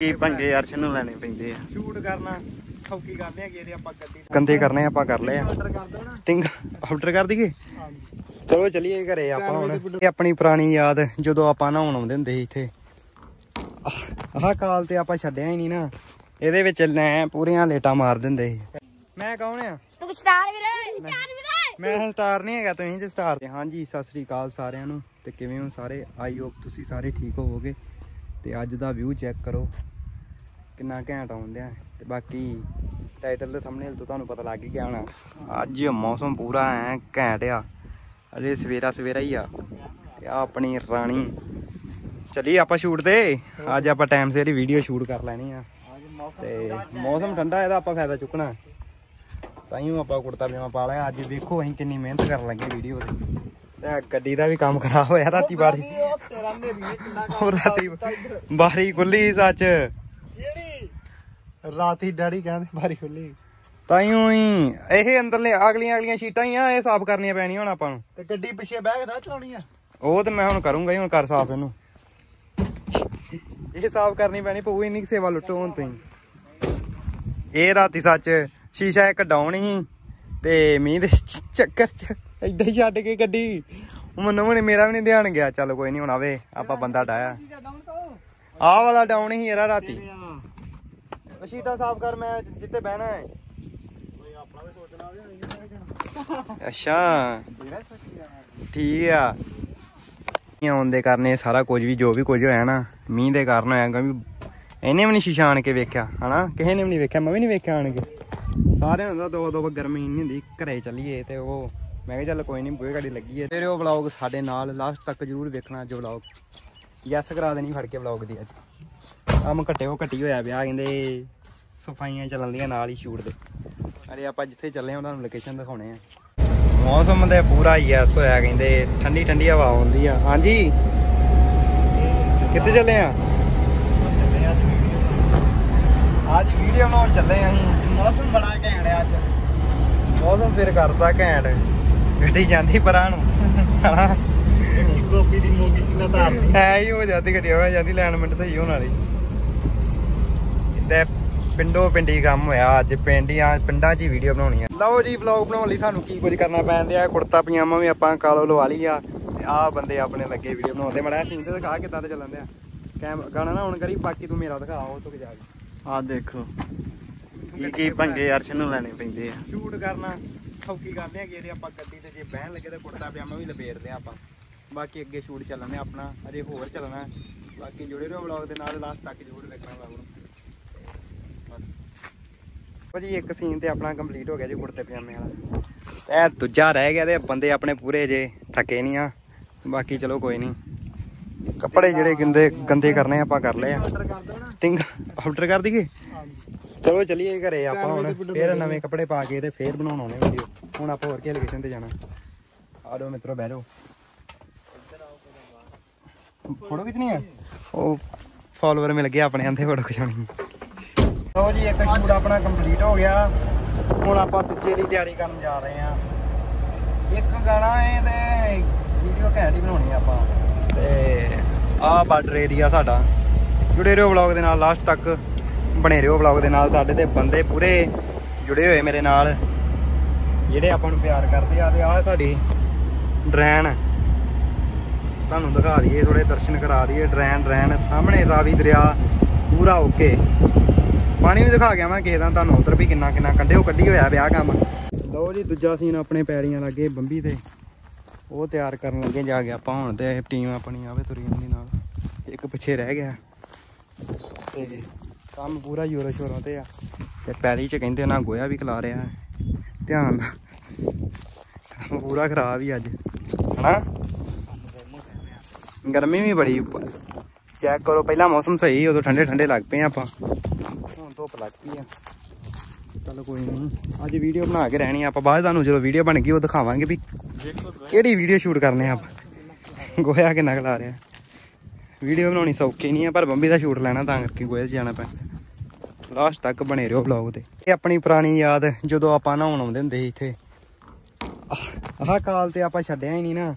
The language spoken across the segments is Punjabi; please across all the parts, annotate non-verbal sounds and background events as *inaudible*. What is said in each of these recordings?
ਕੀ ਪੰਗੇ ਅਰਸ਼ ਨੂੰ ਲੈਣੇ ਪੈਂਦੇ ਆ। ਸ਼ੂਟ ਕਰਨਾ ਸੌਕੀ ਕਰਦੇ ਹੈਗੇ ਇਹਦੇ ਆਪਾਂ ਗੱਡੀ ਕੰਦੇ ਕਰਨੇ ਆਪਾਂ ਕਰ ਲਏ ਆ। ਸਟਿੰਗ ਆਰਡਰ ਕਰ ਦਈਏ? ਹਾਂਜੀ। ਚਲੋ ਚਲੀਏ ਘਰੇ ਆਪਾਂ ਹੁਣ। ਇਹ ਆਪਣੀ ਪੁਰਾਣੀ ਯਾਦ ਜਦੋਂ ਆਪਾਂ ਨਹਾਉਣ ਆਉਂਦੇ ਹੁੰਦੇ ਸੀ ਇੱਥੇ। ਆਹ- ਕਾਲ ਤੇ ਆਪਾਂ ਛੱਡਿਆ ਹੀ ਨਹੀਂ ਨਾ। ਇਹਦੇ ਵਿੱਚ ਲੈ ਪੂਰੀਆਂ ਲੇਟਾਂ ਮਾਰ ਦਿੰਦੇ ਸੀ। ਮੈਂ ਕੌਣ ਆ? ਤੂੰ ਸਟਾਰ ਵੀਰੇ। ਸਟਾਰ ਵੀਰੇ ਮੈਂ ਸਟਾਰ ਨਹੀਂ ਹੈਗਾ ਤੁਸੀਂ ਜੇ ਸਟਾਰ ਹਾਂਜੀ ਸਤਿ ਸ੍ਰੀ ਅਕਾਲ ਸਾਰਿਆਂ ਨੂੰ। ਤੇ ਕਿਵੇਂ ਹੋ ਸਾਰੇ? ਆਈ ਹੋਪ ਤੁਸੀਂ ਸਾਰੇ ਠੀਕ ਹੋਵੋਗੇ। ਤੇ ਅੱਜ ਦਾ ਵਿਊ ਚੈੱਕ ਕਰੋ। ਕਿੰਨਾ ਘੈਂਟ ਆਉਂਦਿਆ ਤੇ ਬਾਕੀ ਟਾਈਟਲ ਦੇ ਥੰਬਨੇਲ ਤੋਂ ਤੁਹਾਨੂੰ ਪਤਾ ਲੱਗ ਗਿਆ ਹੋਣਾ। ਅੱਜ ਮੌਸਮ ਪੂਰਾ ਐ ਘੈਂਟ ਆ। ਅਜੇ ਸਵੇਰਾ ਸਵੇਰਾ ਹੀ ਆ। ਤੇ ਆ ਆਪਣੀ ਰਾਣੀ। ਚਲੀ ਆਪਾਂ ਸ਼ੂਟ ਤੇ। ਅੱਜ ਆਪਾਂ ਟਾਈਮ ਸਿਰ ਹੀ ਵੀਡੀਓ ਸ਼ੂਟ ਕਰ ਲੈਣੀ ਆ। ਤੇ ਮੌਸਮ ਠੰਡਾ ਇਹਦਾ ਆਪਾਂ ਫਾਇਦਾ ਚੁੱਕਣਾ। ਤਾਈਓ ਆਪਾਂ ਕੁੜਤਾ ਪਜਾਮਾ ਪਾ ਲਿਆ। ਅੱਜ ਵੇਖੋ ਅਸੀਂ ਕਿੰਨੀ ਮਿਹਨਤ ਕਰਨ ਲੱਗੇ ਵੀਡੀਓ ਤੇ। ਤੇ ਗੱਡੀ ਦਾ ਵੀ ਕੰਮ ਖਰਾਬ ਹੋਇਆ ਰਾਤੀ ਬਾਰੀ। ਉਹ ਰਾਤੀ ਬਾਰੀ ਖੁੱਲੀ ਸੱਚ। ਰਾਤੀ ਡੈਡੀ ਕਹਿੰਦੇ ਬਾਰੀ ਖੁੱਲੀ ਤਾਈਓ ਹੀ ਇਹ ਅੰਦਰਲੇ ਅਗਲੀਆਂ ਅਗਲੀਆਂ ਸ਼ੀਟਾਂ ਹੀ ਆ ਇਹ ਸਾਫ਼ ਕਰਨੀਆਂ ਪੈਣੀਆਂ ਹੁਣ ਆਪਾਂ ਨੂੰ। ਤੇ ਗੱਡੀ ਪਿੱਛੇ ਬਹਿ ਕੇ ਤਾਂ ਚਲਾਉਣੀ ਆ। ਉਹ ਤੇ ਮੈਂ ਹੁਣ ਕਰੂੰਗਾ ਹੀ ਹੁਣ ਕਰ ਸਾਫ਼ ਇਹਨੂੰ। ਇਹ ਸਾਫ਼ ਕਰਨੀ ਪੈਣੀ ਪਊ ਇੰਨੀ ਕੁ ਸੇਵਾ ਲੁੱਟੋ ਹੁਣ ਤੁਸੀਂ। ਇਹ ਰਾਤੀ ਸੱਚ ਸ਼ੀਸ਼ਾ ਇੱਕ ਡਾਉਣ ਹੀ ਤੇ ਮੀਂਹ ਦੇ ਚੱਕਰ ਚ ਏਦਾਂ ਹੀ ਛੱਡ ਕੇ ਗੱਡੀ। ਮੈਨੂੰ ਨੀ- ਮੇਰਾ ਵੀ ਨਹੀਂ ਧਿਆਨ ਗਿਆ ਚੱਲ ਕੋਈ ਨਹੀਂ ਹੁਣ ਆਵੇ ਆਪਾਂ ਬੰਦਾ ਡਾਇਆ ਆਹ ਵਾਲਾ ਡਾਉਣ ਹੀ ਇਹਦਾ ਰਾਤੀ। ਸ਼ੀਟਾਂ ਸਾਫ਼ ਕਰ ਮੈਂ ਜਿੱਤੇ ਬਹਿਣਾ ਹੈ। ਓਏ ਆਪਣਾ ਵੀ ਸੋਚਣਾ ਵੀ ਅੱਛਾ। ਠੀਕ ਆ। ਇਹ ਆਉਣ ਦੇ ਕਾਰਨ ਸਾਰਾ ਕੁਝ ਵੀ ਜੋ ਵੀ ਕੁਝ ਹੋਇਆ ਨਾ ਮੀਂਹ ਦੇ ਕਾਰਨ ਹੋਇਆ ਕਿਉਂਕਿ ਇਹਨੇ ਵੀ ਨਹੀਂ ਸ਼ੀਸ਼ਾ ਆਣ ਕੇ ਵੇਖਿਆ ਹਨਾ? ਕਿਸੇ ਨੇ ਵੀ ਨਹੀਂ ਵੇਖਿਆ ਮੈਂ ਵੀ ਨਹੀਂ ਵੇਖਿਆ ਆਣ ਕੇ। ਸਾਰਿਆਂ ਨੂੰ ਤਾਂ ਦੋ ਦੋ ਗਰਮੀ ਨਹੀਂ ਹੁੰਦੀ ਘਰੇ ਚੱਲੀਏ ਤੇ ਉਹ ਮੈਂ ਕਿਹਾ ਚੱਲ ਕੋਈ ਨਹੀਂ ਬੂਹੇ ਗਾੜੀ ਲੱਗੀ ਹੈ ਤੇਰੇ ਉਹ ਵਲੌਗ ਸਾਡੇ ਨਾਲ ਲਾਸਟ ਤੱਕ ਜਰੂਰ ਵੇਖਣਾ ਜੋ ਵਲੌਗ ਯੈਸ ਕਰਾ ਦੇਣੀ ਫੜ ਕੇ ਵਲੌਗ ਦੀ ਅੱਜ। ਕੰਮ ਘੱਟੇ ਉਹ ਘੱਟੀ ਹੋਇਆ ਪਿਆ ਕਹਿੰਦੇ ਸਫਾਈਆਂ ਚੱਲਣ ਦੀਆਂ ਨਾਲ ਹੀ ਸ਼ੂਟ ਦੇ। ਅਰੇ ਆਪਾਂ ਜਿੱਥੇ ਚੱਲੇ ਆ ਉਹਨਾਂ ਨੂੰ ਲੋਕੇਸ਼ਨ ਦਿਖਾਉਣੇ ਆ। ਮੌਸਮ ਤੇ ਪੂਰਾ ਯੈਸ ਹੋਇਆ ਕਹਿੰਦੇ ਠੰਡੀ ਠੰਡੀ ਹਵਾ ਆਉਂਦੀ ਆ। ਹਾਂਜੀ? ਕਿੱਥੇ ਚੱਲੇ ਆ? ਅੱਜ ਵੀਡੀਓ ਬਣਾਉਣ ਚੱਲੇ ਆ ਅਸੀਂ। ਮੌਸਮ ਬੜਾ ਘੈਂਟ ਆ ਅੱਜ। ਮੌਸਮ ਫਿਰ ਕਰਦਾ ਘੈਂਟ। ਗੱਡੀ ਜਾਂਦੀ ਪਰਾਂ ਨੂੰ। ਦੇਖੀ ਗੋਪੀ ਦੀ ਮੋਗੀ ਚ ਨਾ ਧਾਰਨੀ ਐ ਹੀ ਹੋ ਜਾਂਦੀ ਗੱਡੀ ਹੋ ਜਾਂਦੀ ਅਲਾਈਨਮੈਂਟ ਸਹੀ ਹੋਣ ਵਾਲੀ। ਤੇ ਪਿੰਡੋਂ ਪਿੰਡੀ ਕੰਮ ਹੋਇਆ ਅੱਜ ਪਿੰਡੀਆਂ ਪਿੰਡਾਂ 'ਚ ਹੀ ਵੀਡੀਓ ਬਣਾਉਣੀ ਆ। ਲਓ ਜੀ ਵਲੌਗ ਬਣਾਉਣ ਲਈ ਸਾਨੂੰ ਕੀ ਕੁਝ ਕਰਨਾ ਪੈਂਦਾ ਆ। ਕੁੜਤਾ ਪਜਾਮਾ ਵੀ ਆਪਾਂ ਕਾਲੋ ਲਵਾ ਲਈ ਆ। ਤੇ ਆਹ ਬੰਦੇ ਆਪਣੇ ਲੱਗੇ ਵੀਡੀਓ ਬਣਾਉਂਦੇ। ਮੜਾ ਸੀਨ ਤੇ ਦਿਖਾ ਕਿੱਦਾਂ ਤੇ ਚੱਲਣ ਦਿਆ ਕੈਮ ਗਾਣਾ ਨਾ ਹੁਣ ਕਰੀ ਬਾਕੀ ਤੂੰ ਮੇਰਾ ਦਿਖਾ ਉਹ ਤੋਂ ਜਾ ਕੇ ਆਹ ਦੇਖੋ ਕੀ ਕੀ ਪੰਗੇ ਅਰਸ਼ ਨੂੰ ਲੈਣੇ ਪੈਂਦੇ ਆ। ਸ਼ੂਟ ਕਰਨਾ ਸੌਕੀ ਕਰਦੇ ਹੈਗੇ ਇਹਦੇ ਆਪਾਂ ਗੱਡੀ ਤੇ ਜੇ ਬਹਿਣ ਲੱਗੇ ਤਾਂ ਕੁੜਤਾ ਪਜਾਮਾ ਵੀ ਲਪੇਟਦੇ ਆ ਆਪਾਂ। ਬਾਕੀ ਅੱਗੇ ਸ਼ੂਟ ਚੱਲਣ ਆਪਣਾ ਅਜੇ ਹੋਰ ਚੱਲਣਾ। ਬਾਕੀ ਜੁੜੇ ਰਹੋ ਵਲੌਗ ਦੇ ਨਾਲ ਲਾਸਟ ਤੱਕ ਜ਼ਰੂਰ ਵੇਖਣਾ ਵਲੌਗ ਨੂੰ। ਭਾਜੀ, ਇੱਕ ਸੀਨ ਤੇ ਆਪਣਾ ਕੰਪਲੀਟ ਹੋ ਗਿਆ ਜੀ ਕੁੜਤੇ ਪਜਾਮੇ ਵਾਲਾ। ਤੇ ਇਹ ਦੂਜਾ ਰਹਿ ਗਿਆ ਤੇ ਬੰਦੇ ਆਪਣੇ ਪੂਰੇ ਜੇ ਥੱਕੇ ਨਹੀਂ ਆ। ਬਾਕੀ ਚਲੋ ਕੋਈ ਨਹੀਂ। ਕੱਪੜੇ ਜਿਹੜੇ ਗੰਦੇ ਗੰਦੇ ਕਰਨੇ ਆਪਾਂ ਕਰ ਲਏ ਆ। ਸਟਿੰਗ ਆਰਡਰ ਕਰ ਦਈਏ? ਚਲੋ ਚਲੀਏ ਘਰੇ ਆਪਾਂ ਹੁਣ। ਫੇਰ ਨਵੇਂ ਕੱਪੜੇ ਪਾ ਕੇ ਤੇ ਫੇਰ ਬਣਾਉਣ ਆਉਣੇ ਵੀਡੀਓ ਹੁਣ ਆਪਾਂ ਹੋਰ ਕੀ ਲੋਕੇਸ਼ਨ ਤੇ ਜਾਣਾ? ਆ ਜਾਓ ਮਿੱਤਰੋ, ਬਹਿ ਜਾਓ। ਫੋਟੋ ਖਿੱਚਣੀ ਆ? ਉਹ ਫਾਲੋਅਰ ਮਿਲ ਗਏ ਆਪਣੇ ਆਂਦੇ ਫੋਟੋ ਖਿਚਾਉਣੀ। ਲਓ ਜੀ, ਇੱਕ ਸ਼ੂਟ ਆਪਣਾ ਕੰਪਲੀਟ ਹੋ ਗਿਆ। ਹੁਣ ਆਪਾਂ ਦੂਜੇ ਲਈ ਤਿਆਰੀ ਕਰਨ ਜਾ ਰਹੇ ਆ ਇੱਕ ਗਾਣਾ ਹੈ ਤੇ ਵੀਡੀਓ ਘੈਂਟ ਹੀ ਬਣਾਉਣੀ ਆਪਾਂ। ਤੇ ਆਹ ਬਾਰਡਰ ਏਰੀਆ ਸਾਡਾ। ਜੁੜੇ ਰਹੋ ਵਲੌਗ ਦੇ ਨਾਲ ਲਾਸਟ ਤੱਕ ਬਣੇ ਰਹੋ ਵਲੌਗ ਦੇ ਨਾਲ। ਸਾਡੇ ਤੇ ਬੰਦੇ ਪੂਰੇ ਜੁੜੇ ਹੋਏ ਮੇਰੇ ਨਾਲ। ਜਿਹੜੇ ਆਪਾਂ ਨੂੰ ਪਿਆਰ ਕਰਦੇ ਆ ਤੇ ਆਹ ਸਾਡੀ ਡਰੈਨ ਤੁਹਾਨੂੰ ਦਿਖਾ ਦਈਏ ਥੋੜੇ ਦਰਸ਼ਨ ਕਰਾ ਦਈਏ। ਡਰੈਨ ਡਰੈਨ, ਸਾਹਮਣੇ ਰਾਵੀ ਦਰਿਆ, ਪੂਰਾ ਓਕੇ ਪਾਣੀ ਵੀ ਦਿਖਾ ਗਿਆ ਮੈਂ ਕਿਸੇ ਦਾ ਤੁਹਾਨੂੰ ਉਧਰ ਵੀ ਕਿੰਨਾ ਕਿੰਨਾ ਕੱਢਿਓ, ਕੱਢੀ ਹੋਇਆ ਵਿਆਹ ਕੰਮ। ਲਓ ਜੀ, ਦੂਜਾ ਸੀਨ ਆਪਣੇ ਪੈਰੀਆਂ ਲੱਗੇ ਬੰਬੀ ਤੇ। ਉਹ ਤਿਆਰ ਕਰਨ ਲੱਗੇ ਜਾ ਕੇ ਆਪਾਂ ਹੁਣ ਤੇ ਟੀਮ ਆਪਣੀ ਆਵੇ ਤੁਰੀ ਜਾਂਦੀ ਨਾਲ। ਇੱਕ ਪਿੱਛੇ ਰਹਿ ਗਿਆ। ਤੇ ਕੰਮ ਪੂਰਾ ਯੋਰੋ ਸ਼ੋਰਾਂ ਤੇ ਆ। ਤੇ ਪੈਲੀ ਚ ਕਹਿੰਦੇ ਨਾ ਗੋਇਆ ਵੀ ਖਲਾ ਰਿਹਾ ਧਿਆਨ ਨਾਲ। ਕੰਮ ਪੂਰਾ ਖਰਾਬ ਹੀ ਅੱਜ। ਹਨਾ? ਗਰਮੀ ਵੀ ਬੜੀ ਚੈੱਕ ਕਰੋ, ਪਹਿਲਾਂ ਮੌਸਮ ਸਹੀ ਉਦੋਂ ਠੰਡੇ ਠੰਡੇ ਲੱਗ ਪਏ ਆਪਾਂ। ਧੁੱਪ ਲੱਗ ਪਈ ਆ। ਚਲੋ ਕੋਈ ਨਹੀਂ ਅੱਜ ਵੀਡੀਓ ਬਣਾ ਕੇ ਰਹਿਣੀ ਆ ਆਪਾਂ। ਬਾਅਦ ਤੁਹਾਨੂੰ ਜਦੋਂ ਵੀਡੀਓ ਬਣ ਗਈ ਉਹ ਦਿਖਾਵਾਂਗੇ ਵੀ ਕਿਹੜੀ ਵੀਡੀਓ ਸ਼ੂਟ ਕਰਨੇ ਆ ਆਪਾਂ। ਗੋਇਆ ਕਿੰਨਾ ਖਲਾ ਰਿਹਾ। ਵੀਡੀਓ ਬਣਾਉਣੀ ਸੌਖੀ ਨਹੀਂ ਆ ਪਰ ਬੰਬੀ ਦਾ ਸ਼ੂਟ ਲੈਣਾ ਤਾਂ ਕਰਕੇ ਗੋਏ 'ਚ ਜਾਣਾ ਪੈਂਦਾ। ਲਾਸਟ ਤੱਕ ਬਣੇ ਰਹੋ ਵਲੌਗ ਤੇ। ਇਹ ਆਪਣੀ ਪੁਰਾਣੀ ਯਾਦ ਜਦੋਂ ਆਪਾਂ ਨਹਾਉਣ ਆਉਂਦੇ ਹੁੰਦੇ ਸੀ ਇੱਥੇ। ਆਹ- ਕਾਲ ਤੇ ਆਪਾਂ ਛੱਡਿਆ ਹੀ ਨਹੀਂ ਨਾ।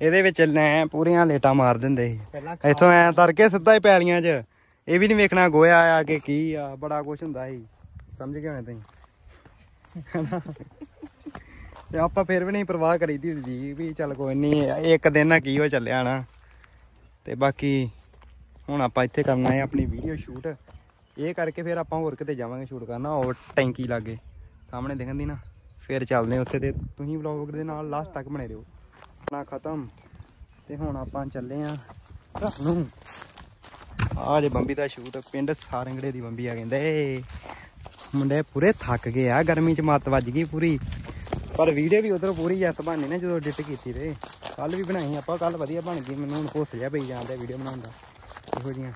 ਇਹਦੇ ਵਿੱਚ ਲੈ ਪੂਰੀਆਂ ਲੇਟਾਂ ਮਾਰ ਦਿੰਦੇ ਸੀ। ਇੱਥੋਂ ਐ ਤਰ ਕੇ ਸਿੱਧਾ ਹੀ ਪੈਲੀਆਂ 'ਚ। ਇਹ ਵੀ ਨਹੀਂ ਵੇਖਣਾ ਗੋਇਆ ਆ ਕਿ ਕੀ ਆ, ਬੜਾ ਕੁਝ ਹੁੰਦਾ ਸੀ। ਸਮਝ ਗਏ ਹੋਣੇ ਤੁਸੀਂ? ਤੇ ਆਪਾਂ ਫਿਰ ਵੀ ਨਹੀਂ ਪਰਵਾਹ ਕਰੀਦੀ ਹੁੰਦੀ ਜੀ ਵੀ ਚੱਲ ਕੋਈ ਨਹੀਂ ਇੱਕ ਦਿਨ ਨਾ ਕੀ ਹੋ ਚੱਲਿਆ ਨਾ। ਤੇ ਬਾਕੀ ਹੁਣ ਆਪਾਂ ਇੱਥੇ ਕਰਨਾ ਹੈ ਆਪਣੀ ਵੀਡੀਓ ਸ਼ੂਟ ਇਹ ਕਰਕੇ ਫਿਰ ਆਪਾਂ ਹੋਰ ਕਿਤੇ ਜਾਵਾਂਗੇ ਸ਼ੂਟ ਕਰਨਾ, ਉਹ ਟੈਂਕੀ ਲਾਗੇ। ਸਾਹਮਣੇ ਦਿਖਣ ਦੀ ਨਾ। ਫਿਰ ਚੱਲਦੇ ਉੱਥੇ ਤੇ ਤੁਸੀਂ ਵਲੌਗ ਦੇ ਨਾਲ ਲਾਸਟ ਤੱਕ ਬਣੇ ਰਹੋ। ਆਪਣਾ ਖਤਮ। ਤੇ ਹੁਣ ਆਪਾਂ ਚੱਲੇ ਆਂ ਘਰ ਨੂੰ। ਆ ਜੇ ਬੰਬੀ ਦਾ ਸ਼ੂਟ ਪਿੰਡ ਸਾਰੰਗੜੇ ਦੀ ਬੰਬੀ ਆ ਕਹਿੰਦੇ ਮੁੰਡੇ ਪੂਰੇ ਥੱਕ ਗਏ ਆ ਗਰਮੀ ਚ ਮੱਤ ਵੱਜ ਗਈ ਪੂਰੀ। ਪਰ ਵੀਡੀਓ ਵੀ ਉਧਰ ਪੂਰੀ ਐਸ ਬਣੀ ਨਾ ਜਦੋਂ ਐਡਿਟ ਕੀਤੀ ਤੇ। ਕੱਲ ਵੀ ਬਣਾਈ ਆਪਾਂ ਕੱਲ ਵਧੀਆ ਬਣ ਗਈ ਮੈਨੂੰ ਹੁਣ ਭੁੱਸ ਜਿਹਾ ਪਈ ਜਾਂਦਾ ਵੀਡੀਓ ਬਣਾਉਣ ਦਾ। ਇਹੋ ਜੀਆਂ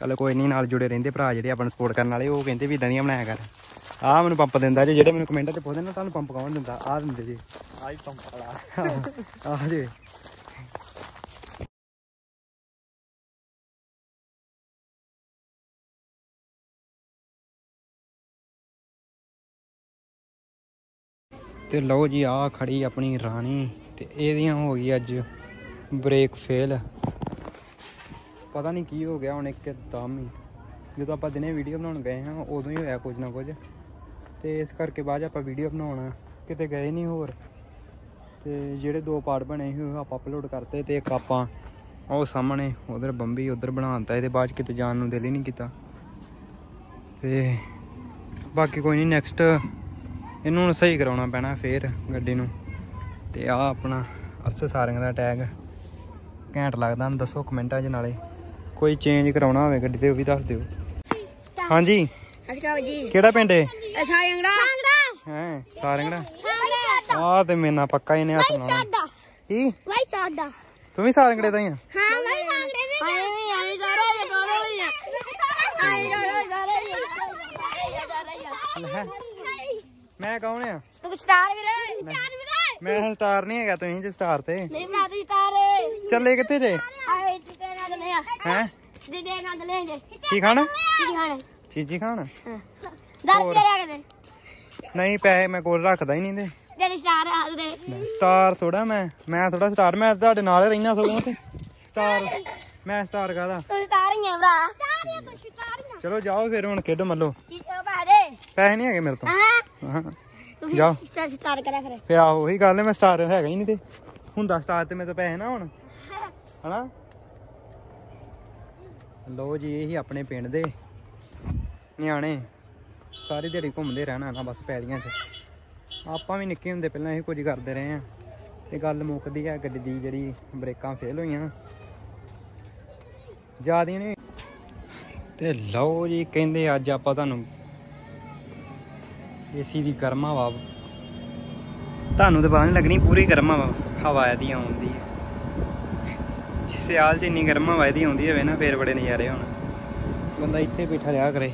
ਚੱਲ ਕੋਈ ਨਹੀਂ ਨਾਲ ਜੁੜੇ ਰਹਿੰਦੇ ਭਰਾ ਜਿਹੜੇ ਆਪਾਂ ਨੂੰ ਸਪੋਰਟ ਕਰਨ ਵਾਲੇ ਉਹ ਕਹਿੰਦੇ ਵੀ ਇਦਾਂ ਦੀਆਂ ਬਣਾਇਆ ਕਰ। ਆਹ ਮੈਨੂੰ ਪੰਪ ਦਿੰਦਾ ਜੇ ਜਿਹੜੇ ਮੈਨੂੰ ਕਮੈਂਟਾਂ 'ਚ ਪੁੱਛਦੇ ਨਾ ਤੁਹਾਨੂੰ ਪੰਪ ਕੌਣ ਦਿੰਦਾ? ਆਹ ਦਿੰਦੇ ਜੀ। ਆਈ ਪੰਪ ਵਾਲਾ। ਆਹ ਜੇ। ਤੇ ਲਓ ਜੀ ਆ ਖੜੀ ਆਪਣੀ ਰਾਣੀ ਤੇ ਇਹਦੀਆਂ ਹੋ ਗਈ ਅੱਜ ਬ੍ਰੇਕ ਫੇਲ ਪਤਾ ਨਹੀਂ ਕੀ ਹੋ ਗਿਆ ਹੁਣ ਇੱਕ ਦਮ ਹੀ। ਜਦੋਂ ਆਪਾਂ ਦਿਨੇ ਵੀਡੀਓ ਬਣਾਉਣ ਗਏ ਹਾਂ, ਉਦੋਂ ਹੀ ਹੋਇਆ ਕੁਝ ਨਾ ਕੁਝ। ਤੇ ਇਸ ਕਰਕੇ ਬਾਅਦ 'ਚ ਆਪਾਂ ਵੀਡੀਓ ਬਣਾਉਣਾ, ਕਿਤੇ ਗਏ ਨਹੀਂ ਹੋਰ। ਤੇ ਜਿਹੜੇ ਦੋ ਪਾਰਟ ਬਣੇ ਸੀ, ਉਹ ਆਪਾਂ ਅਪਲੋਡ ਕਰਤੇ ਤੇ ਇੱਕ ਆਪਾਂ ਉਹ ਸਾਹਮਣੇ ਉਧਰ ਬੰਬੀ ਉਧਰ ਬਣਾਉਂਦਾ ਇਹਦੇ ਬਾਅਦ 'ਚ ਕਿਤੇ ਜਾਣ ਨੂੰ ਦਿਲ ਹੀ ਨਹੀਂ ਕੀਤਾ। ਤੇ ਬਾਕੀ ਕੋਈ ਨਹੀਂ ਨੈਕਸਟ ਇਹਨੂੰ ਹੁਣ ਸਹੀ ਕਰਾਉਣਾ ਪੈਣਾ ਫੇਰ ਗੱਡੀ ਨੂੰ। ਤੇ ਆ ਆਪਣਾ ਅਰਸ ਸਾਰਿਆਂ ਦਾ ਟੈਗ ਘੈਂਟ ਲੱਗਦਾ ਹੁਣ ਦੱਸੋ ਕਮੈਂਟਾਂ 'ਚ ਨਾਲੇ। ਕੋਈ ਚੇਂਜ ਕਰਾਉਣਾ ਹੋਵੇ ਗੱਡੀ ਤੇ ਉਹ ਵੀ ਦੱਸ ਦਿਓ। ਹਾਂਜੀ। ਅਸ਼ਕਾ ਜੀ ਕਿਹੜਾ ਪਿੰਡ ਹੈ ਸਾਰਿਆਂ ਦਾ ਸਾਡਾ ਆ ਤੇ ਮੇਨਾ ਪੱਕਾ ਇਹਨੇ ਹੱਥ ਲਾਉਣਾ। ਕੀ? ਵਾਈ ਸਾਡਾ ਤੂੰ ਵੀ ਸਾਰੰਗੜੇ ਦਾ ਹੀ ਆ? ਹਾਂ। ਵਾਈ ਸਾਡਾ ਆਏ ਵੀ ਆਏ ਸਾਰੇ ਹੀ ਆ ਆਏ ਦੋਨੋਂ ਸਾਰੇ ਮੈਂ ਕੌਣ ਆ? ਤੂੰ ਸਟਾਰ ਵੀਰੇ। ਸਟਾਰ ਵੀਰੇ ਮੈਂ ਸਟਾਰ ਨਹੀਂ ਹੈਗਾ ਤੁਸੀਂ ਜੇ ਸਟਾਰ ਤੇ। ਨਹੀਂ ਬਣਾ ਤੂੰ ਸਟਾਰ ਚੱਲੇ ਕਿੱਥੇ ਜੇ? ਆਏ ਚਿੱਟੇ ਨਾਲ ਲੈ ਆ। ਹੈ? ਦੀਦੇ ਨਾਲ ਲੈ ਜੇ। ਕੀ ਖਾਣਾ? ਕੀ ਖਾਣੇ? ਚੀਜੀ ਖਾਣਾ? ਹਾਂ। ਦਸ ਹੋਰ। ਤੇਰੇ ਕਦੇ ਨਹੀਂ ਪੈਸੇ ਮੈਂ ਕੋਲ ਰੱਖਦਾ ਹੀ ਨਹੀਂ ਤੇ। ਤੇਰੇ ਸਟਾਰ ਆ ਦੇ ਸਟਾਰ ਥੋੜਾ ਮੈਂ। ਮੈਂ ਥੋੜਾ ਸਟਾਰ ਮੈਂ ਤੁਹਾਡੇ ਨਾਲ ਹੀ ਰਹਿਣਾ ਸਗੋਂ ਤੇ ਸਟਾਰ ਮੈਂ ਸਟਾਰ ਕਾਦਾ ਤੂੰ ਸਟਾਰ ਹੀ ਆ ਭਰਾ। ਸਟਾਰ ਹੀ ਤੂੰ ਸਟਾਰ ਹੀ ਚਲੋ ਜਾਓ ਫਿਰ ਹੁਣ ਖੇਡੋ ਮੱਲੋ। ਪੈਸੇ ਨਹੀਂ ਹੈਗੇ ਮੇਰੇ ਤੋਂ। ਹਾਂ। ਜਾਓ। ਸਟਾਰ ਸਟਾਰ ਕਰਿਆ ਕਰੇ ਫੇ ਆਹੋ ਉਹੀ ਗੱਲ ਹੈ ਮੈਂ ਸਟਾਰ ਹੈਗਾ ਹੀ ਨਹੀਂ ਤੇ। ਹੁੰਦਾ ਸਟਾਰ ਤੇ ਮੇਰੇ ਤੋਂ ਪੈਸੇ ਨਾ ਹੁਣ। *laughs* ਹਨਾ? ਲੋ ਜੀ ਇਹ ਹੀ ਆਪਣੇ ਪਿੰਡ ਦੇ ਨਿਆਣੇ। ਸਾਰੀ ਦਿਹਾੜੀ ਘੁੰਮਦੇ ਰਹਿਣਾ ਨਾ ਬਸ ਪੈਲੀਆਂ 'ਚ। ਆਪਾਂ ਵੀ ਨਿੱਕੇ ਹੁੰਦੇ ਪਹਿਲਾਂ ਇਹ ਕੁਝ ਕਰਦੇ ਰਹੇ ਆ ਤੇ ਗੱਲ ਮੁੱਕਦੀ ਹੈ ਗੱਡੀ ਦੀ ਜਿਹੜੀ ਬ੍ਰੇਕਾਂ ਫੇਲ ਹੋਈਆਂ। ਜਿਆਦੀਆਂ ਨੇ। ਤੇ ਲਓ ਜੀ ਕਹਿੰਦੇ ਅੱਜ ਆਪਾਂ ਤੁਹਾਨੂੰ ਏਸੀ ਦੀ ਗਰਮ ਹਵਾ। ਤੁਹਾਨੂੰ ਤਾਂ ਪਤਾ ਨਹੀਂ ਲੱਗਣੀ, ਪੂਰੀ ਗਰਮ ਹਵਾ ਹਵਾ ਇਹਦੀ ਆਉਂਦੀ ਹੈ ਜੇ ਸਿਆਲ 'ਚ ਇੰਨੀ ਗਰਮ ਹਵਾ ਇਹਦੀ ਆਉਂਦੀ ਹੋਵੇ ਨਾ, ਫੇਰ ਬੜੇ ਨਜ਼ਾਰੇ ਹੋਣ। ਬੰਦਾ ਇੱਥੇ ਬੈਠਾ ਰਿਹਾ ਕਰੇ।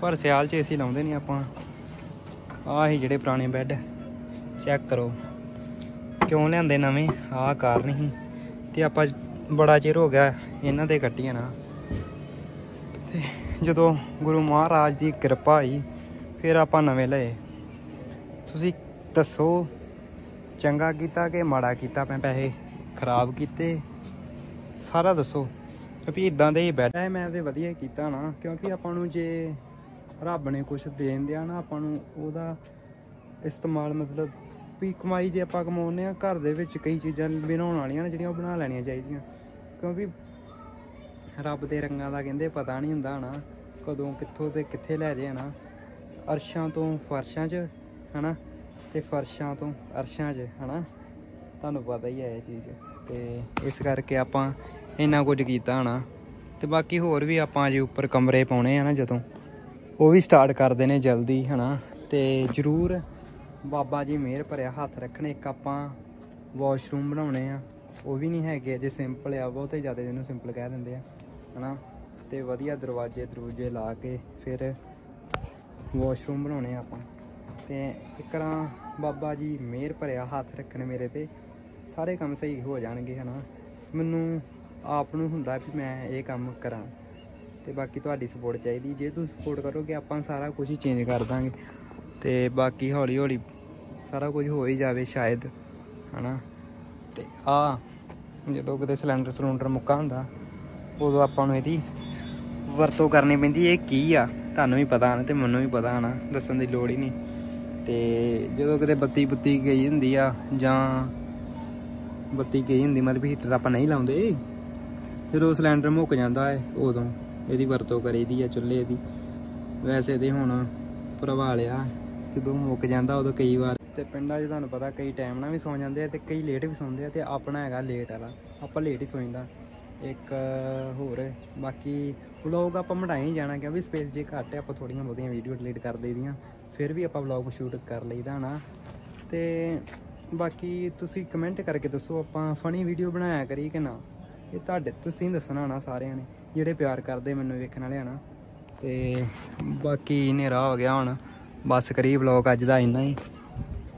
ਪਰ ਸਿਆਲ 'ਚ ਏਸੀ ਲਾਉਂਦੇ ਨਹੀਂ ਆਪਾਂ। ਆਹ ਹੀ ਜਿਹੜੇ ਪੁਰਾਣੇ ਬੈੱਡ। ਚੈੱਕ ਕਰੋ। ਕਿਉਂ ਲਿਆਂਦੇ ਨਵੇਂ? ਆਹ ਕਾਰਨ ਹੀ। ਤੇ ਆਪਾਂ ਬੜਾ ਚਿਰ ਹੋ ਗਿਆ ਇਹਨਾਂ ਦੇ ਕੱਟੀਆਂ ਨਾ। ਤੇ ਜਦੋਂ ਗੁਰੂ ਮਹਾਰਾਜ ਦੀ ਕਿਰਪਾ ਹੋਈ ਫਿਰ ਆਪਾਂ ਨਵੇਂ ਲਏ। ਤੁਸੀਂ ਦੱਸੋ, ਚੰਗਾ ਕੀਤਾ ਕਿ ਮਾੜਾ ਕੀਤਾ? ਮੈਂ ਪੈਸੇ ਖਰਾਬ ਕੀਤੇ। ਸਾਰਾ ਦੱਸੋ। ਕਿਉਂਕਿ ਇਦਾਂ ਦੇ ਹੀ ਬੈਠਾ ਮੈਂ ਤੇ ਵਧੀਆ ਕੀਤਾ ਨਾ, ਕਿਉਂਕਿ ਆਪਾਂ ਨੂੰ ਜੇ ਰੱਬ ਨੇ ਕੁਝ ਦੇਣ ਦਿਆ ਨਾ, ਆਪਾਂ ਨੂੰ ਉਹਦਾ ਇਸਤੇਮਾਲ ਮਤਲਬ ਵੀ ਕਮਾਈ ਜੇ ਆਪਾਂ ਕਮਾਉਂਦੇ ਆ ਘਰ ਦੇ ਵਿੱਚ ਕਈ ਚੀਜ਼ਾਂ ਬਣਾਉਣ ਵਾਲੀਆਂ ਨੇ ਜਿਹੜੀਆਂ ਉਹ ਬਣਾ ਲੈਣੀਆਂ ਚਾਹੀਦੀਆਂ। ਕਿਉਂਕਿ ਰੱਬ ਦੇ ਰੰਗਾਂ ਦਾ ਕਹਿੰਦੇ ਪਤਾ ਨਹੀਂ ਹੁੰਦਾ ਨਾ, ਕਦੋਂ ਕਿੱਥੋਂ ਤੇ ਕਿੱਥੇ ਲੈ ਜੇ ਅਰਸ਼ਾਂ ਤੋਂ ਫਰਸ਼ਾਂ 'ਚ, ਹਨਾ? ਤੇ ਫਰਸ਼ਾਂ ਤੋਂ ਅਰਸ਼ਾਂ 'ਚ, ਹਨਾ? ਤੁਹਾਨੂੰ ਪਤਾ ਹੀ ਹੈ ਇਹ ਚੀਜ਼। ਤੇ ਇਸ ਕਰਕੇ ਆਪਾਂ ਇੰਨਾ ਕੁਝ ਕੀਤਾ ਹਨਾ ਤੇ ਬਾਕੀ ਹੋਰ ਵੀ ਆਪਾਂ ਜੇ ਉੱਪਰ ਕਮਰੇ ਪਾਉਣੇ ਆ ਨਾ ਜਦੋਂ। ਉਹ ਵੀ ਸਟਾਰਟ ਕਰਦੇ ਨੇ ਜਲਦੀ, ਹਨਾ? ਤੇ ਜ਼ਰੂਰ ਬਾਬਾ ਜੀ ਮਿਹਰ ਭਰਿਆ ਹੱਥ ਰੱਖਣ। ਇੱਕ ਆਪਾਂ ਵਾਸ਼ਰੂਮ ਬਣਾਉਣੇ ਆ। ਉਹ ਵੀ ਨਹੀਂ ਹੈਗੇ, ਜੇ ਸਿੰਪਲ ਆ, ਬਹੁਤੇ ਜ਼ਿਆਦਾ ਜਿਹਨੂੰ ਸਿੰਪਲ ਕਹਿ ਦਿੰਦੇ ਆ, ਹਨਾ? ਤੇ ਵਧੀਆ ਦਰਵਾਜ਼ੇ ਦਰੂਜੇ ਲਾ ਕੇ ਫਿਰ ਵਾਸ਼ਰੂਮ ਬਣਾਉਣੇ ਆ ਆਪਾਂ। ਤੇ ਇਕਰਾਂ ਬਾਬਾ ਜੀ ਮਿਹਰ ਭਰਿਆ ਹੱਥ ਰੱਖਣ ਮੇਰੇ ਤੇ, ਸਾਰੇ ਕੰਮ ਸਹੀ ਹੋ ਜਾਣਗੇ, ਹਨਾ। ਮੈਨੂੰ ਆਪ ਨੂੰ ਹੁੰਦਾ ਵੀ ਮੈਂ ਇਹ ਕੰਮ ਕਰਾਂ। ਤੇ ਬਾਕੀ ਤੁਹਾਡੀ ਸਪੋਰਟ ਚਾਹੀਦੀ। ਜੇ ਤੁਸੀਂ ਸਪੋਰਟ ਕਰੋਗੇ, ਆਪਾਂ ਸਾਰਾ ਕੁਝ ਹੀ ਚੇਂਜ ਕਰ ਦਾਂਗੇ। ਤੇ ਬਾਕੀ ਹੌਲੀ ਹੌਲੀ ਸਾਰਾ ਕੁਝ ਹੋ ਹੀ ਜਾਵੇ ਸ਼ਾਇਦ, ਹਨਾ। ਤੇ ਆ, ਜਦੋਂ ਕਿਤੇ ਸਿਲੰਡਰ ਸਿਲੰਡਰ ਮੁੱਕਾ ਹੁੰਦਾ, ਉਦੋਂ ਆਪਾਂ ਨੂੰ ਇਹਦੀ ਵਰਤੋਂ ਕਰਨੀ ਪੈਂਦੀ, ਇਹ ਕੀ ਆ? ਤੁਹਾਨੂੰ ਵੀ ਪਤਾ ਨਾ ਤੇ ਮੈਨੂੰ ਵੀ ਪਤਾ ਨਾ ਦੱਸਣ ਦੀ ਲੋੜ ਹੀ ਨਹੀਂ। ਤੇ ਜਦੋਂ ਕਿਤੇ ਬੱਤੀ ਬੁੱਤੀ ਗਈ ਹੁੰਦੀ ਆ, ਜਾਂ ਬੱਤੀ ਗਈ ਹੁੰਦੀ, ਮਤਲਬ ਹੀਟਰ ਆਪਾਂ ਨਹੀਂ ਲਾਉਂਦੇ, ਫਿਰ ਉਹ ਸਿਲੰਡਰ ਮੁੱਕ ਜਾਂਦਾ ਹੈ ਉਦੋਂ। ਇਹਦੀ ਵਰਤੋਂ ਕਰੀਦੀ ਆ ਚੁੱਲ੍ਹੇ ਦੀ। ਵੈਸੇ ਤੇ ਹੁਣ ਭਰਵਾ ਲਿਆ, ਜਦੋਂ ਮੁੱਕ ਜਾਂਦਾ ਉਦੋਂ ਕਈ ਵਾਰ। ਤੇ ਪਿੰਡਾਂ 'ਚ ਤੁਹਾਨੂੰ ਪਤਾ ਕਈ ਟਾਈਮ ਨਾਲ ਵੀ ਸੌਂ ਜਾਂਦੇ ਆ ਤੇ ਕਈ ਲੇਟ ਵੀ ਸੌਂਦੇ ਆ ਤੇ ਆਪਣਾ ਹੈਗਾ ਲੇਟ ਵਾਲਾ। ਆਪਾਂ ਲੇਟ ਹੀ ਸੌਂਦਾ ਇੱਕ ਹੋਰ, ਬਾਕੀ ਵਲੌਗ ਆਪਾਂ ਮਟਾਈ ਹੀ ਜਾਣਾ ਕਿਉਂਕਿ ਸਪੇਸ ਜੇ ਘੱਟ ਹੈ, ਆਪਾਂ ਥੋੜੀਆਂ ਬਹੁਤੀਆਂ ਵੀਡੀਓ ਡਿਲੀਟ ਕਰ ਦੇਈਦੀਆਂ ਫਿਰ ਵੀ ਆਪਾਂ ਵਲੌਗ ਸ਼ੂਟ ਕਰ ਲਈਦਾ ਨਾ। ਤੇ ਬਾਕੀ ਤੁਸੀਂ ਕਮੈਂਟ ਕਰਕੇ ਦੱਸੋ ਆਪਾਂ ਫਨੀ ਵੀਡੀਓ ਬਣਾਇਆ ਕਰੀ ਕਿ ਨਾ। ਇਹ ਤੁਹਾਡੇ ਤੁਸੀਂ ਦੱਸਣਾ ਨਾ ਸਾਰਿਆਂ ਨੇ, ਜਿਹੜੇ ਪਿਆਰ ਕਰਦੇ ਮੈਨੂੰ ਵੇਖਣ ਵਾਲੇ ਨਾ ਤੇ ਬਾਕੀ ਹਨੇਰਾ ਹੋ ਗਿਆ ਹੁਣ, ਬਸ ਕਰੀ ਵਲੌਗ ਅੱਜ ਦਾ ਇੰਨਾ ਹੀ।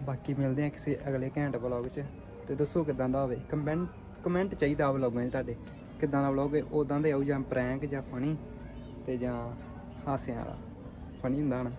ਬਾਕੀ ਮਿਲਦੇ ਆ ਕਿਸੇ ਅਗਲੇ ਘੰਟੇ ਵਲੌਗ 'ਚ। ਤੇ ਦੱਸੋ ਕਿਦਾਂ ਦਾ ਹੋਵੇ ਕਮੈਂਟ ਕਮੈਂਟ ਚਾਹੀਦਾ ਵਲੌਗਾਂ 'ਚ ਤੁਹਾਡੇ। ਕਿਦਾਂ ਦਾ ਵਲੌਗ ਹੈ ਉਦਾਂ ਦੇ ਆਉ ਜਾਂ ਪ੍ਰੈਂਕ ਜਾਂ ਫਨੀ ਤੇ ਜਾਂ ਹਾਸਿਆਂ ਵਾਲਾ। ਫਨੀ ਹੁੰਦਾ ਨਾ